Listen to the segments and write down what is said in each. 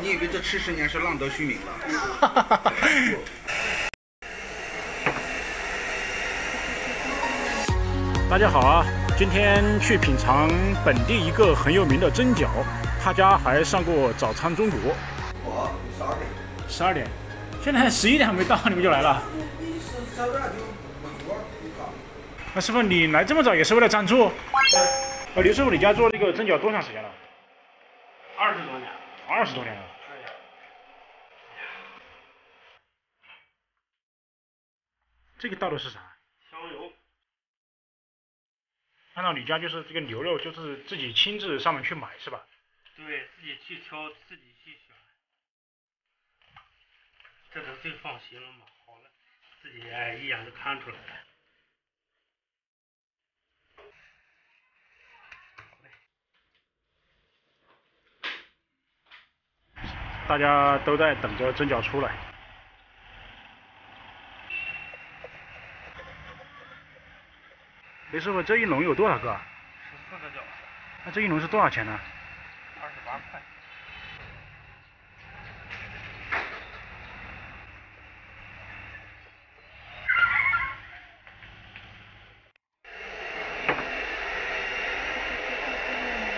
你以为这吃十年是浪得虚名了？大家好啊！今天去品尝本地一个很有名的蒸饺，他家还上过早餐中国。我十二点。十二点，现在十一点还没到，你们就来了？那师傅，你来这么早也是为了赞助？呃，刘师傅，你家做这个蒸饺多长时间了？二十多年。二十多年了。对。这个倒的是啥？香油。看到你家就是这个牛肉，就是自己亲自上门去买是吧？对自己去挑，自己去选，这都最放心了嘛。好了，自己哎一眼就看出来了。大家都在等着蒸饺出来。雷师傅，这一笼有多少个？十四个饺子。那这一笼是多少钱呢？二十八块。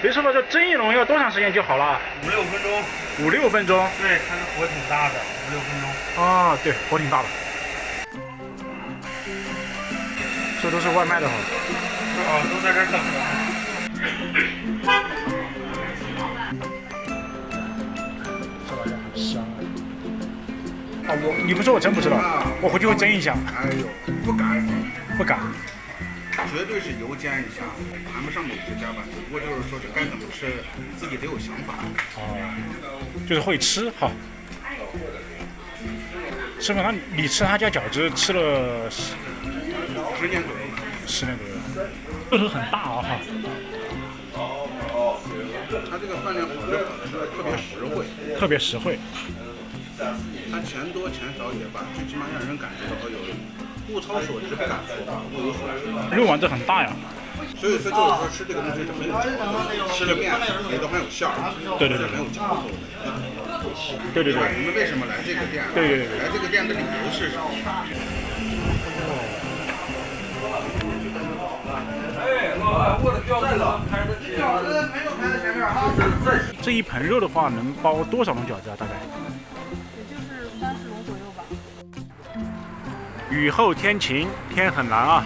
刘师傅，这蒸一笼要多长时间就好了？五六分钟。五六分钟？对，它的火挺大的，五六分钟。啊，对，火挺大的。这都是外卖的哈。啊，都在这等着。这玩意很香啊！啊，我你不说我真不知道，我回去会蒸一下。哎呦，不敢，不敢。绝对是油煎一下，谈不上美食家吧，只不过就是说是该怎么吃，自己得有想法。哦，就是会吃哈。师傅，那你吃他家饺子吃了十十年左右，十年左右，个头很大啊哈。他这个饭量好是好的，特别实惠。特别实惠。他钱多钱少也罢，最起码让人感觉到有物超所值，不敢说吧，物有所值。肉丸子很大呀。所以说就是说吃这个东西是很有讲究，吃了面里头很有馅儿，对对对，很有嚼头的。对对对。你们为什么来这个店？对对对。来这个店的理由是什么？哎，老板，我的饺子了，饺子没有排在前面哈。这一盆肉的话，能包多少笼饺子啊？大概？雨后天晴，天很蓝啊。